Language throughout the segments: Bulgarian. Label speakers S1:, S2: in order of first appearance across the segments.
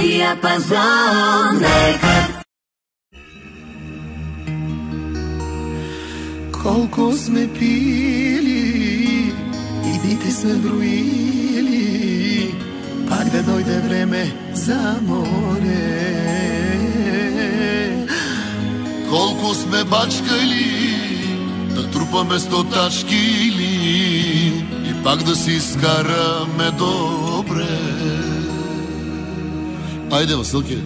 S1: Диапазон нека
S2: Колко сме пили и дните сме броили, пак да дойде време за море.
S3: Колко сме бачкали, да трупаме сто тачки и пак да си изкараме добре. Айде, Василки!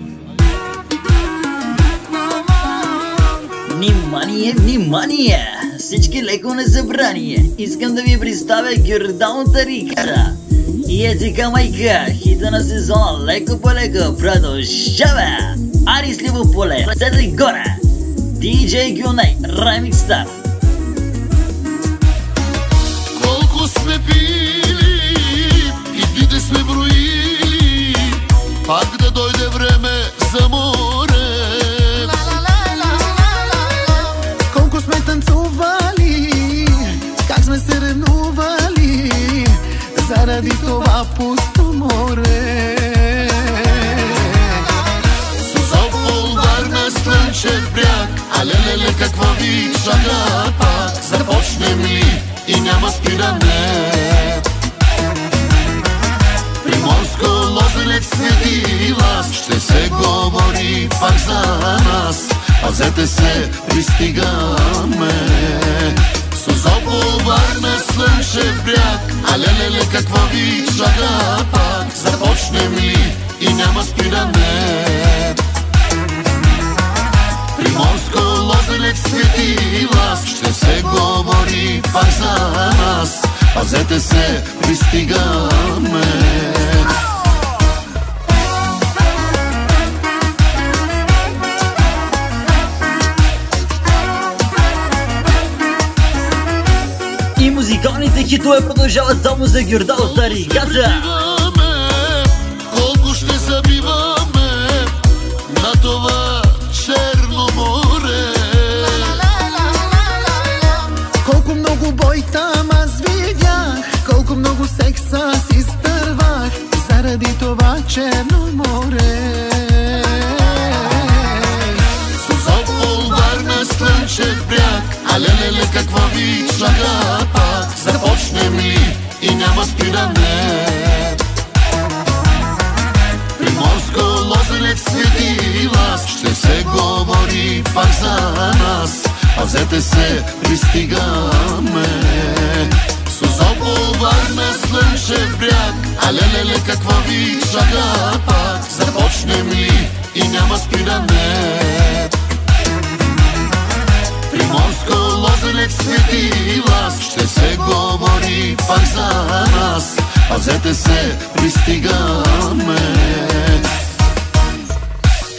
S4: Внимание, внимание! Всички леко на събрание. Искам да ви представя Гюрдалната рикара. И е така майка, хита на сезона леко по леко продължава. Арис Ливо поле, седли горе. DJ Гюней, Ремикс Стар.
S3: Колко сме пили
S2: заради това пусто море.
S3: Созопол, Варна, Слънчев бряг, а лелеле какво ви чака пак? Започнем ли и няма спиране? Приморско, Лозенец, Свети Лас, ще се говори пак за нас. Пазете се, пристигаме. Созопол, Варна, Слънчев бряг, а лелеле какво ви чака пак? Започнем ли и няма спиране? Приморско, Лозенец, Свети Лас Ще се говори пак за нас Пазете се, пристигаме
S4: музикалните хитове продължават само за риката.
S3: Забиваме, колко ще забиваме На това черно море
S2: Колко много бой там аз видях, колко много секса си стървах, заради това черно море.
S3: Созопол, Варна, Слънчев бряг А лелеле какво ви чака Започнем ли и няма спиране. Приморско, Лозенец, Свети Лас Ще се говори пак за нас. Пазете се, пристигаме. Созопол, Варна, Слънчев бряг. А лелеле какво ви чака пак? Започнем ли и няма спиране Пазете се, пристигаме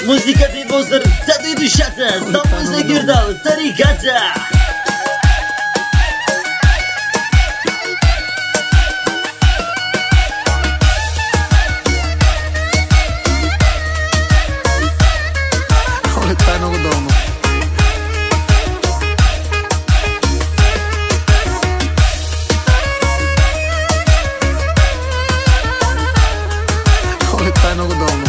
S4: Музиката идва от сърцето и душата. Само за Гюрдалната риката.
S2: Много долно.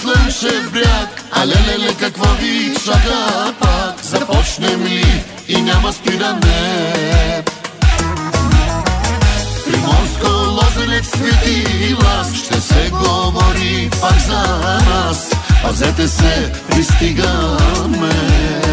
S3: Слънчев бряг А лелеле какво ви чака пак? Започнем ли? И няма спиране svidila Što se govori pak za nas. Pa zete se pristigame